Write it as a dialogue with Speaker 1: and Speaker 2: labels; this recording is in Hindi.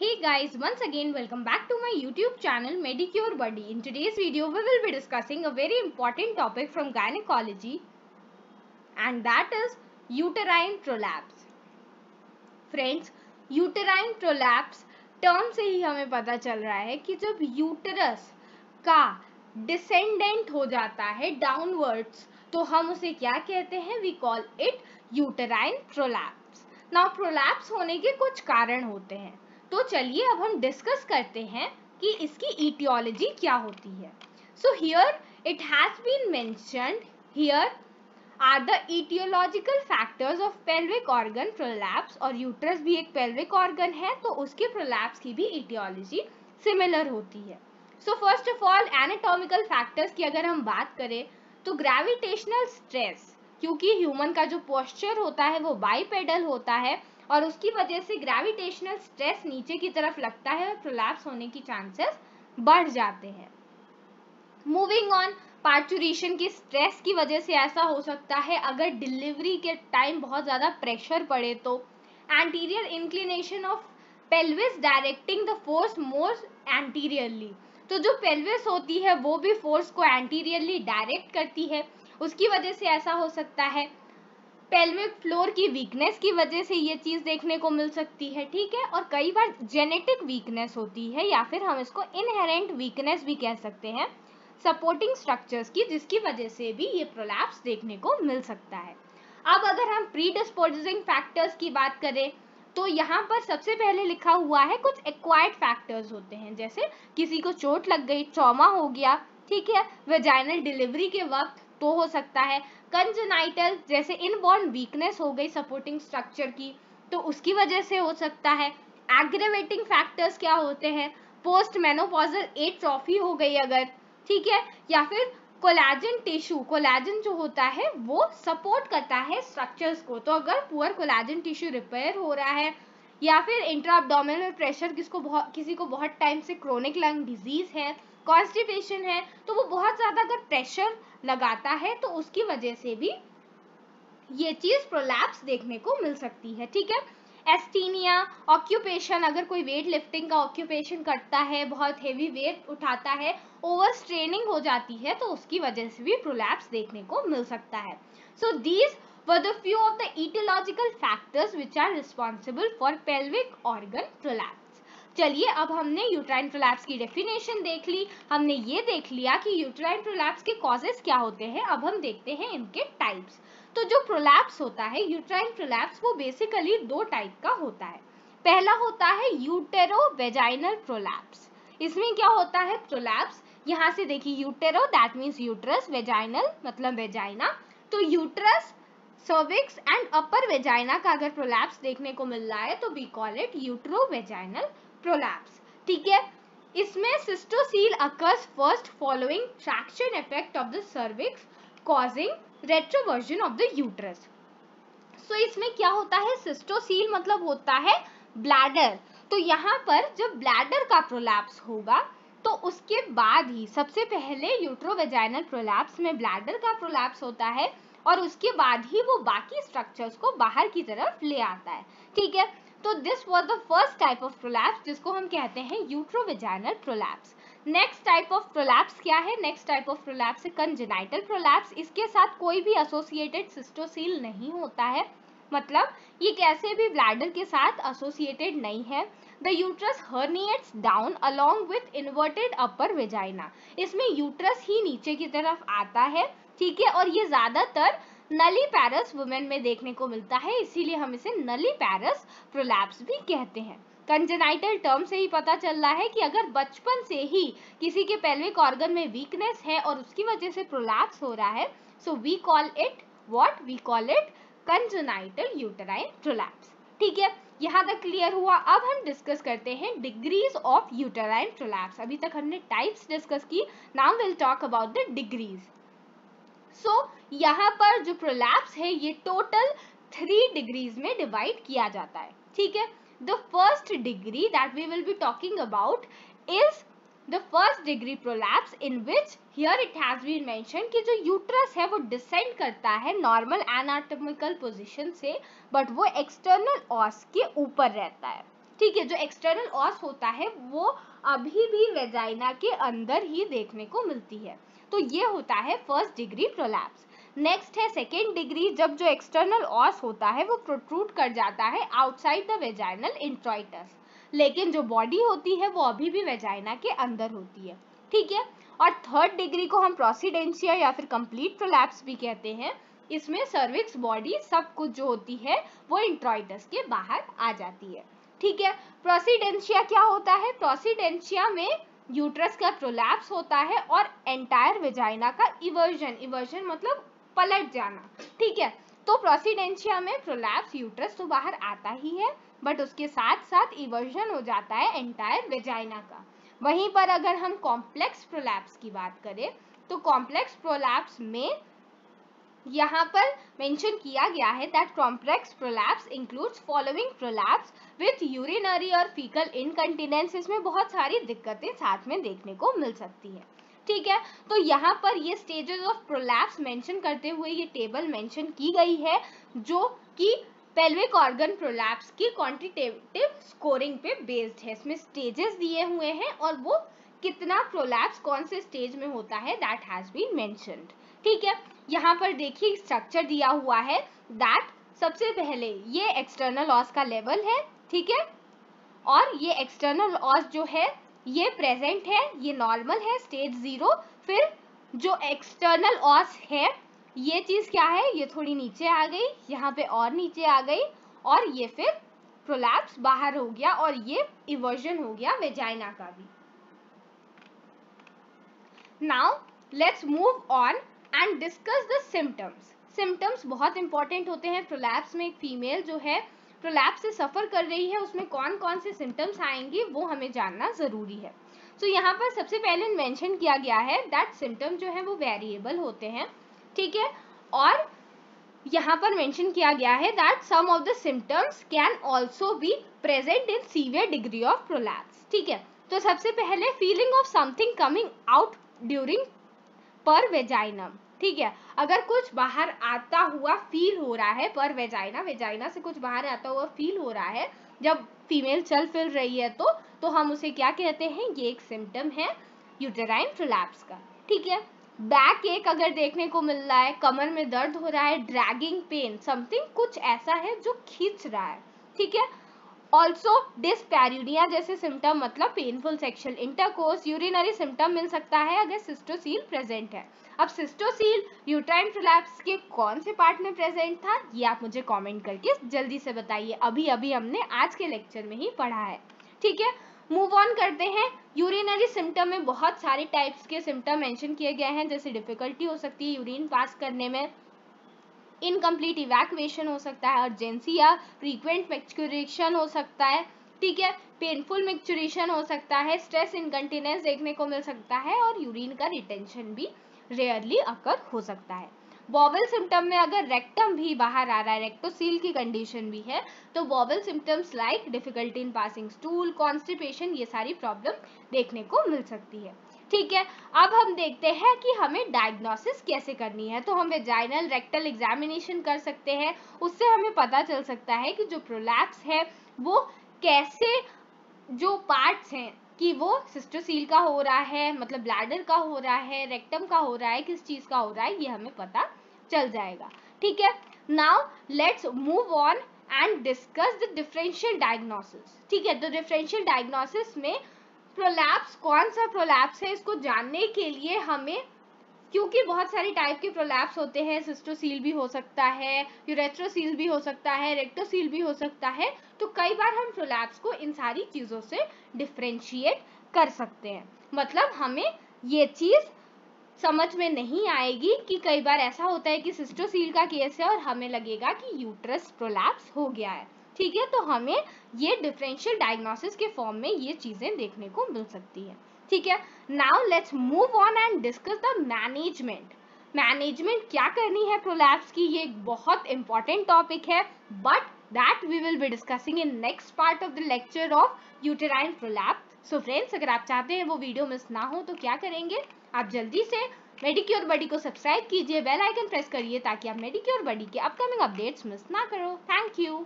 Speaker 1: Hey guys, once again welcome back to my YouTube channel Medicure Buddy. In today's video, we will be discussing a very important topic from gynecology and that is uterine prolapse. Friends, uterine prolapse term से ही हमें पता चल रहा है कि जब यूटरस का डिसेंडेंट हो जाता है डाउनवर्ड्स तो हम उसे क्या कहते हैं we call it uterine prolapse now prolapse होने के कुछ कारण होते हैं तो चलिए अब हम डिस्कस करते हैं कि इसकी इटियोलॉजी क्या होती है। So here it has been mentioned here are the aetiological factors of pelvic organ prolapse और यूट्रस भी एक पेल्विक ऑर्गन है तो उसके प्रोलैप्स की भी इटियोलॉजी सिमिलर होती है। So first of all anatomical factors की अगर हम बात करें तो ग्रेविटेशनल स्ट्रेस क्योंकि ह्यूमन का जो पोस्चर होता है, वो बाईपेडल होता है और उसकी वजह से ग्रेविटेशनल स्ट्रेस नीचे की तरफ़ लगता है और प्रोलैप्स होने की चांसेस बढ़ जाते हैं। मूविंग ऑन पार्चुरेशन की स्ट्रेस की वजह से ऐसा हो सकता है अगर डिलीवरी के टाइम बहुत ज़्यादा प्रेशर पड़े तो। Anterior inclination of pelvis directing the force more anteriorly तो जो पेल्विस होती है, वो भी फोर्स को एंटीरियरली डायरेक्ट करती है। उसकी वजह से ऐसा हो सकता है पेल्विक फ्लोर की वीकनेस की वजह से ये चीज़ देखने को मिल सकती है, ठीक है? और कई बार जेनेटिक वीकनेस होती है या फिर हम इसको इनहेरेंट वीकनेस भी कह सकते हैं सपोर्टिंग स्ट्रक्चर्स की, जिसकी वजह से भी ये प्रोलैप्स देखने को मिल सकता है। अब अगर हम प्री डिस्पोजिंग फैक्टर्स की बात करें तो यहाँ पर सबसे पहले लिखा हुआ है कुछ एक्वायर्ड फैक्टर्स होते हैं, जैसे किसी को चोट लग गई ट्रॉमा हो गया, ठीक है? वेजाइनल डिलीवरी के वक्त तो हो सकता है। कंजनाइटल जैसे इनबॉर्न वीकनेस हो गई सपोर्टिंग स्ट्रक्चर की तो उसकी वजह से हो सकता है। एग्रेवेटिंग फैक्टर्स क्या होते हैं? पोस्ट मेनोपॉजल एट्रॉफी हो गई अगर, ठीक है? या फिर कोलाजन टिश्यू कोलाजन जो होता है, वो सपोर्ट करता है स्ट्रक्चर्स को। तो अगर पुअर कोलाजन टिश्यू रिपेयर हो रहा है, या फिर इंट्राबडोमिनल प्रेशर किसको बहुत, किसी को बहुत टाइम से क्रोनिक लंग डिज़ीज़ है कॉन्स्टिपेशन है तो वो बहुत ज़्यादा अगर प्रेशर लगाता है तो उसकी वजह से भी ये चीज़ प्रोलैप्स देखने को मिल सकती है, ठीक है एस्टीनिया ऑक्यूपेशन अगर कोई वेट लिफ्टिंग का ऑक्यूपेशन करता है, बहुत हेवी वेट उठाता है ओवर स्ट्रेनिंग हो जाती है तो उसकी वजह से भी प्रोलैप्स देखने को मिल सकता है so these were the few of the etiological factors which are responsible for pelvic organ prolapse. चलिए, अब हमने यूट्राइन प्रोलैप्स की डेफिनेशन देख ली। हमने ये देख लिया कि यूट्राइन प्रोलैप्स के कॉजेस क्या होते हैं। अब हम देखते हैं इनके टाइप्स तो जो प्रोलैप्स होता है यूट्राइन प्रोलैप्स वो बेसिकली दो टाइप का होता है। पहला होता है यूटेरो वेजाइनल प्रोलैप्स इसमें क्या होता है? प्रोलैप्स यहाँ से देखिए utero that means uterus vaginal मतलब वेजाइना तो uterus cervix and upper vagina का अगर प्रोलैप्स देखने को मिल रहा है तो we call it utero vaginal prolapse ठीक है? इसमें cystocele occurs first following traction effect of the cervix causing retroversion of the uterus so इसमें क्या होता है? सिस्टोसील मतलब होता है ब्लैडर तो यहाँ पर जब ब्लैडर का प्रोलैप्स होगा तो उसके बाद ही सबसे पहले यूट्रोवेजाइनल प्रोलैप्स में ब्लैडर का प्रोलैप्स होता है और उसके बाद ही वो बाकी स्ट्रक्चर्स को बाहर की तरफ़ ले आता है। ठीक है? तो this was the first type of prolapse जिसको हम कहते हैं uterovaginal prolapse next type of prolapse क्या है? नेक्स्ट टाइप ऑफ़ प्रोलैप्स है कंजेनाइटल प्रोलैप्स इसके साथ कोई भी एसोसिएटेड सिस्टोसील नहीं होता है। मतलब ये कैसे भी ब्लैडर के साथ एसोसिएटेड नहीं है। The uterus herniates down along with inverted upper vagina इसमें यूट्रस ही नीचे की तरफ़ आता है, ठीक है? और ये ज़्यादातर नली पैरस वुमेन में देखने को मिलता है, इसीलिए हम इसे नली पैरस प्रोलैप्स भी कहते हैं। कंजेनाइटल टर्म से ही पता चल रहा है कि अगर बचपन से ही किसी के पेल्विक ऑर्गन में वीकनेस है और उसकी वजह से प्रोलैप्स हो रहा है so we call it what we call it congenital uterine prolapse ठीक है, यहाँ तक क्लियर हुआ। अब हम डिस्कस करते हैं डिग्रीज ऑफ़ यूटेराइन प्रोलैप्स अभी तक हमने टाइप्स डिस्कस की now will talk about the degrees so so, यहाँ पर जो प्रोलैप्स है ये टोटल थ्री डिग्रीज में डिवाइड किया जाता है। ठीक है? The first degree that we will be talking about is the first degree prolapse in which here it has been mention कि जो यूट्रस है वो डिसेंड करता है नॉर्मल एनाटोमिकल पोजिशन से बट वो एक्सटर्नल ऑस के ऊपर रहता है। ठीक है? जो एक्सटर्नल ऑस होता है वो अभी भी वेजाइना के अंदर ही देखने को मिलती है। तो ये होता है फ़र्स्ट डिग्री प्रोलैप्स नेक्स्ट है सेकेंड डिग्री जब जो एक्सटर्नल ऑस होता है, वो प्रोट्रूट कर जाता है आउटसाइड द वेजाइनल इंट्रॉइटस लेकिन जो बॉडी होती है, वो अभी भी वेजाइना के अंदर होती है. ठीक है? और थर्ड डिग्री को हम प्रोसीडेंशिया या फिर कंप्लीट प्रोलैप्स भी कहते हैं. इसमें सर्विक्स बॉडी सब कुछ जो होती है, वो इंट्रॉइटस के बाहर आ जाती है. ठीक है? प्रोसीडेंशिया क्या होता है? प्रोसीडेंशिया में यूट्रस का प्रोलैप्स होता है और एंटायर वेजाइना का इवर्जन इवर्जन मतलब पलट जाना, ठीक है? तो प्रोसीडेंशिया में प्रोलैप्स यूट्रस तो बाहर आता ही है बट उसके साथ साथ इवर्जन हो जाता है एंटायर वेजाइना का। वहीं पर अगर हम कॉम्प्लेक्स प्रोलैप्स की बात करें तो कॉम्प्लेक्स प्रोलैप्स में यहाँ पर मेंशन किया गया है that complex prolapse includes following prolapse with urinary और फीकल इनकंटिनेंस इसमें बहुत सारी दिक्कतें साथ में देखने को मिल सकती है। ठीक है तो यहाँ पर ये स्टेजेस ऑफ़ प्रोलैप्स मेंशन करते हुए ये टेबल मेंशन की गई है, जो कि पेल्विक ऑर्गन प्रोलैप्स की क्वांटिटेटिव स्कोरिंग पे बेस्ड है। इसमें स्टेजेस दिए हुए हैं और वो कितना प्रोलैप्स कौन से स्टेज में होता है दैट हैज़ बीन मेंशनड ठीक है यहाँ पर देखिए स्ट्रक्चर दिया हुआ है दैट सबसे पहले ये एक्सटर्नल ऑस का लेवल है, ठीक है? और ये एक्सटर्नल ऑस जो है, ये प्रेजेंट है, ये नॉर्मल है स्टेज ज़ीरो फिर जो एक्सटर्नल ऑस है, ये चीज़ क्या है? ये थोड़ी नीचे आ गई, यहाँ पे और नीचे आ गई, और ये फिर प्रोलैप्स बाहर हो गया, और ये इवर्जन हो गया वेजाइना का भी. Now let's move on and discuss the symptoms symptoms बहुत इंपॉर्टेंट होते हैं प्रोलैप्स में एक फीमेल जो है प्रोलैप्स से सफ़र कर रही है उसमें कौन कौन से सिम्टम्स आएँगे वो हमें जानना ज़रूरी है। तो so, यहाँ पर सबसे पहले मेंशन किया गया है दैट सिम्टम जो है वो वेरिएबल होते हैं ठीक है? और यहाँ पर मेंशन किया गया है that some of the symptoms can also be present in severe degree of prolapse ठीक है? तो सबसे पहले feeling of something coming out during per vaginum ठीक है, अगर कुछ बाहर आता हुआ फील हो रहा है, पर वेजाइना वेजाइना से कुछ बाहर आता हुआ फील हो रहा है, जब फीमेल चल फिर रही है तो तो हम उसे क्या कहते हैं? ये एक सिम्टम है यूटेराइन प्रोलैप्स का। ठीक है बैक एक अगर देखने को मिल रहा है, कमर में दर्द हो रहा है ड्रैगिंग पेन समथिंग कुछ ऐसा है जो खींच रहा है। ठीक है ऑल्सो डिस्पैरिडिया जैसे सिम्टम मतलब painful sexual intercourse urinary symptom मिल सकता है अगर सिस्टोसील प्रेजेंट है। अब सिस्टोसील यूट्राइन प्रोलैप्स के कौन से पार्ट में प्रेजेंट था, ये आप मुझे कमेंट करके जल्दी से बताइए। अभी अभी हमने आज के लेक्चर में ही पढ़ा है। ठीक है? मूव ऑन करते हैं। यूरिनरी सिम्टम में बहुत सारे टाइप्स के सिम्टम मेंशन किए गए हैं, जैसे डिफिकल्टी हो सकती है यूरिन पास करने में। इनकम्प्लीट इवैक्यूएशन हो सकता है अर्जेंसी या फ्रीक्वेंट मैक्चुरेशन हो सकता है, ठीक है? पेनफुल मिक्चुरेशन हो सकता है स्ट्रेस इनकंटिनेंस देखने को मिल सकता है और यूरिन का रिटेंशन भी रेयरली अकर हो सकता है। बॉबल सिम्टम में अगर रेक्टम भी बाहर आ रहा है रेक्टोसील की कंडीशन भी है तो bowel symptoms like difficulty in passing stool constipation ये सारी प्रॉब्लम देखने को मिल सकती है। ठीक है, अब हम देखते हैं कि हमें डायग्नोसिस कैसे करनी है। तो हम वेजाइनल रेक्टल एग्जामिनेशन कर सकते हैं। उससे हमें पता चल सकता है कि जो प्रोलैप्स है, वो कैसे जो पार्ट्स हैं कि वो सिस्टोसील का हो रहा है मतलब ब्लैडर का हो रहा है रेक्टम का हो रहा है, किस चीज़ का हो रहा है, ये हमें पता चल जाएगा। ठीक है now let's move on and discuss the differential diagnosis ठीक है तो डिफरेंशियल डायग्नोसिस में प्रोलैप्स कौन सा प्रोलैप्स है, इसको जानने के लिए हमें, क्योंकि बहुत सारे टाइप के प्रोलैप्स होते हैं सिस्टोसील भी हो सकता है यूरेट्रोसील भी हो सकता है रेक्टोसील भी हो सकता है तो कई बार हम प्रोलैप्स को इन सारी चीज़ों से डिफ्रेंशिएट कर सकते हैं। मतलब हमें ये चीज़ समझ में नहीं आएगी कि कई बार ऐसा होता है कि सिस्टोसील का केस है और हमें लगेगा कि यूट्रस प्रोलैप्स हो गया है। ठीक है? तो हमें ये डिफरेंशियल डायग्नोसिस के फॉर्म में ये चीज़ें देखने को मिल सकती है। ठीक है? Now let's move on and discuss the management management क्या करनी है प्रोलैप्स की? ये एक बहुत इंपॉर्टेंट टॉपिक है but that we will be discussing in next part of the lecture of uterine prolapse so friends अगर आप चाहते हैं वो वीडियो मिस ना हो तो क्या करेंगे? आप जल्दी से मेडिक्योर बडी को सब्सक्राइब कीजिए बेल आइकन प्रेस करिए, ताकि आप मेडिक्योर बडी के अपकमिंग अपडेट्स मिस ना करो। Thank you